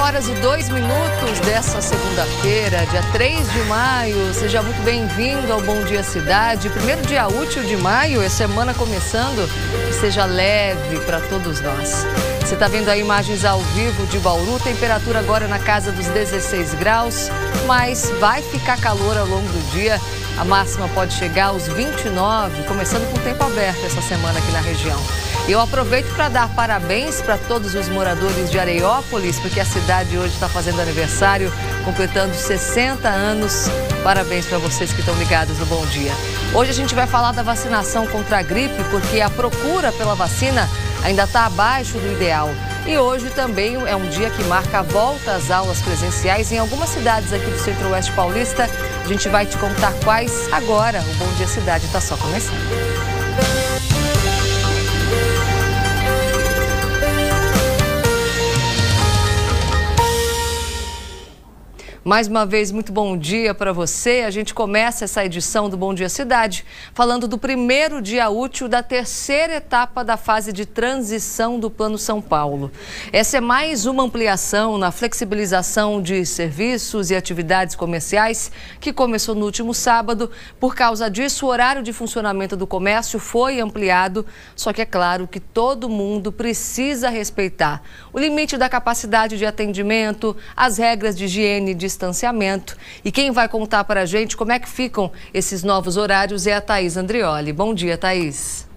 horas e 2 minutos dessa segunda-feira, dia 3 de maio. Seja muito bem-vindo ao Bom Dia Cidade. Primeiro dia útil de maio, é semana começando. Que seja leve para todos nós. Você está vendo aí imagens ao vivo de Bauru, temperatura agora na casa dos 16 graus, mas vai ficar calor ao longo do dia. A máxima pode chegar aos 29, começando com tempo aberto essa semana aqui na região. Eu aproveito para dar parabéns para todos os moradores de Areiópolis, porque a cidade hoje está fazendo aniversário, completando 60 anos. Parabéns para vocês que estão ligados no Bom Dia. Hoje a gente vai falar da vacinação contra a gripe, porque a procura pela vacina ainda está abaixo do ideal. E hoje também é um dia que marca a volta às aulas presenciais em algumas cidades aqui do Centro-Oeste Paulista. A gente vai te contar quais agora. O Bom Dia Cidade está só começando. Mais uma vez, muito bom dia para você. A gente começa essa edição do Bom Dia Cidade falando do primeiro dia útil da terceira etapa da fase de transição do Plano São Paulo. Essa é mais uma ampliação na flexibilização de serviços e atividades comerciais que começou no último sábado. Por causa disso, o horário de funcionamento do comércio foi ampliado, só que é claro que todo mundo precisa respeitar o limite da capacidade de atendimento, as regras de higiene de distanciamento. E quem vai contar para a gente como é que ficam esses novos horários é a Thaís Andrioli. Bom dia, Thaís.